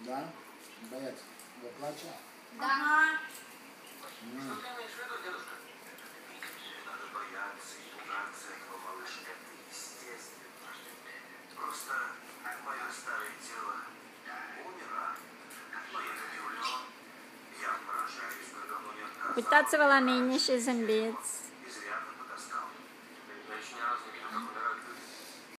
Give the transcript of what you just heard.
Да? Боец, вы плача? Ага. Reputația la mine și zâmbiți.